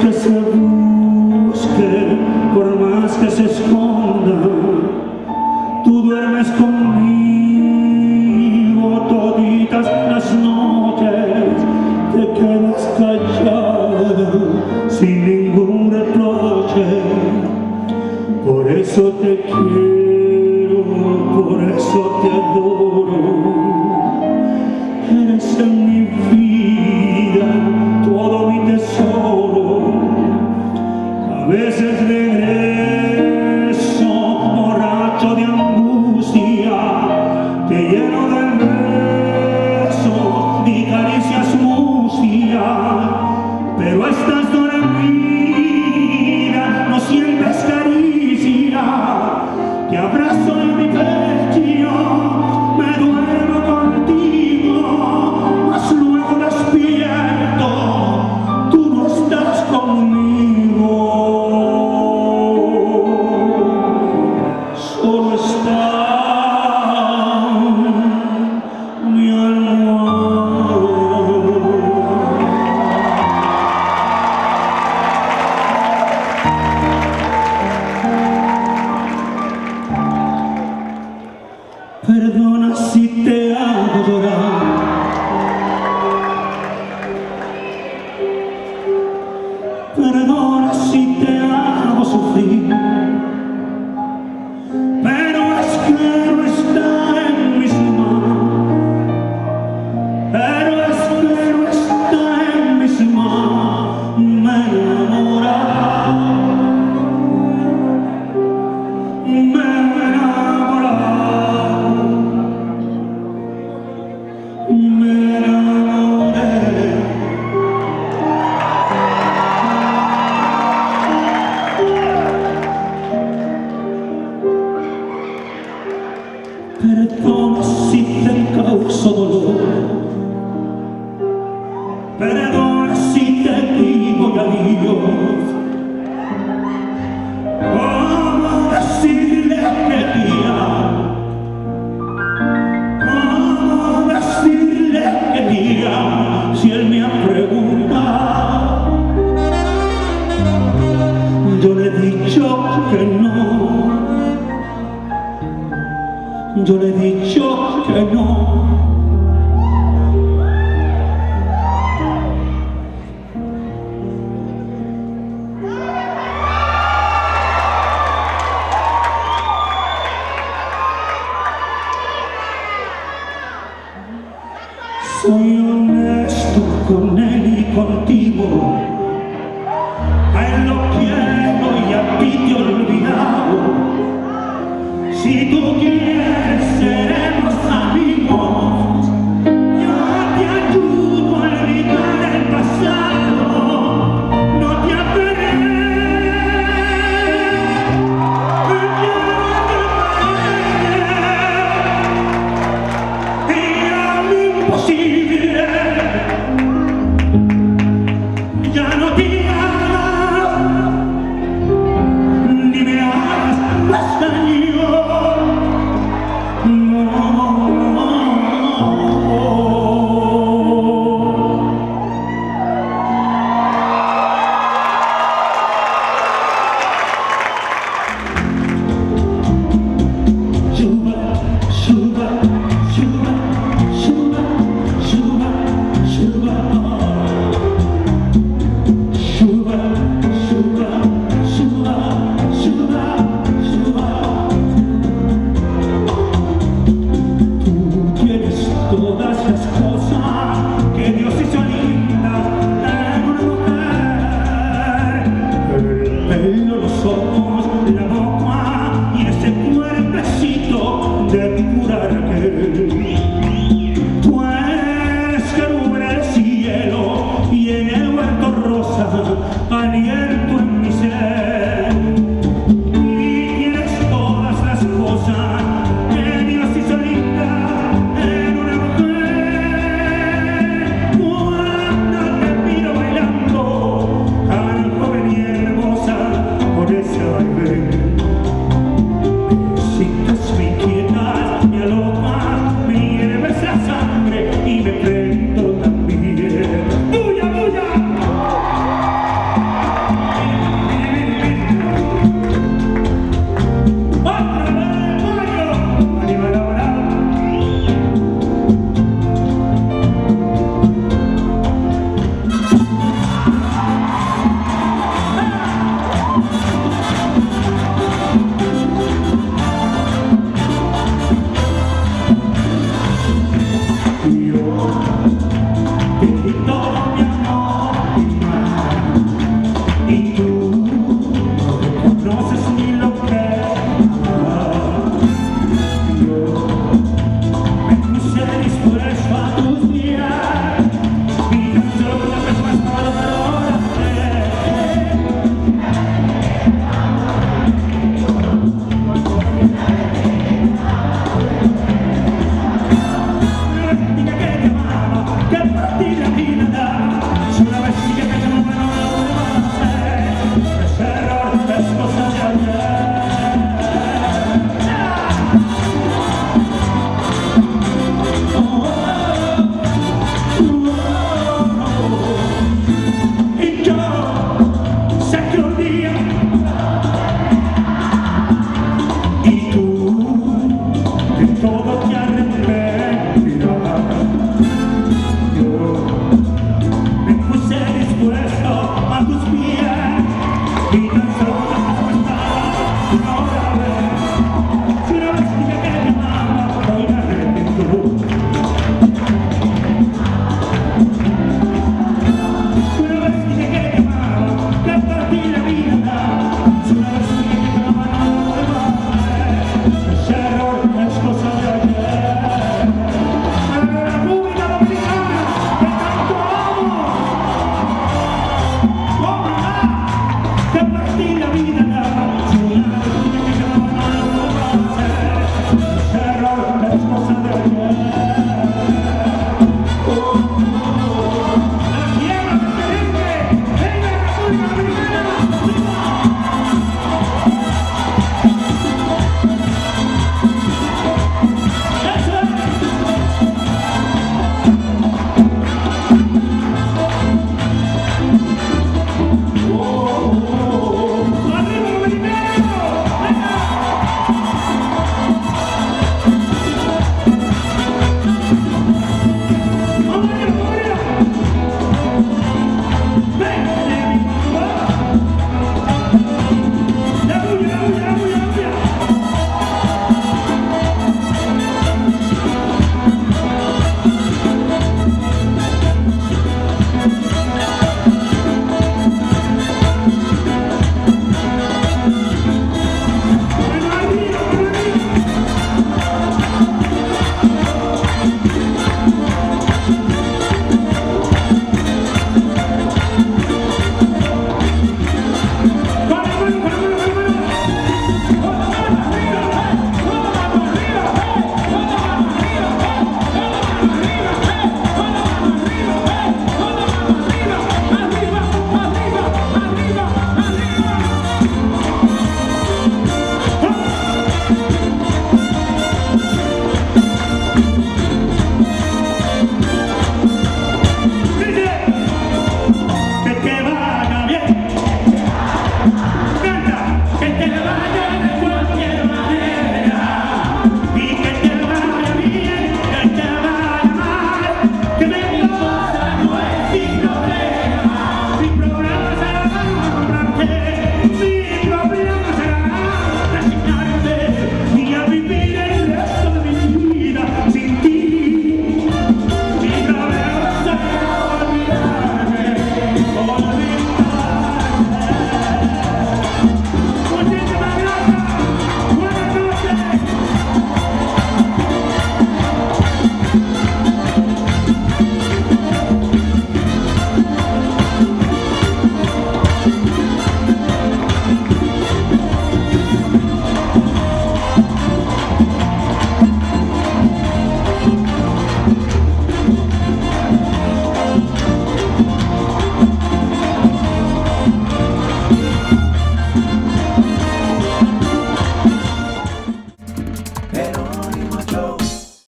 que se busque por más que se esconda tú duermes conmigo toditas las noches te quedas callada sin ningún reproche por eso te quiero, por eso te adoro. Pero hasta Perdona si te hago sufrir. Dicho que no. Soy honesto con él y contigo. A él lo quiero y a ti te he. Si tú quieres That's just cool.